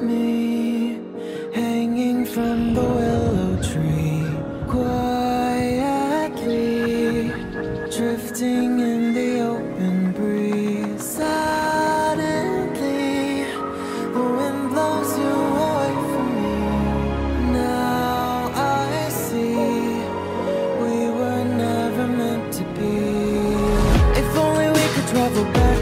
with me Hanging from the willow tree Quietly Drifting in the open breeze. Suddenly The wind blows you away from me. Now I see We were never meant to be. If only we could travel back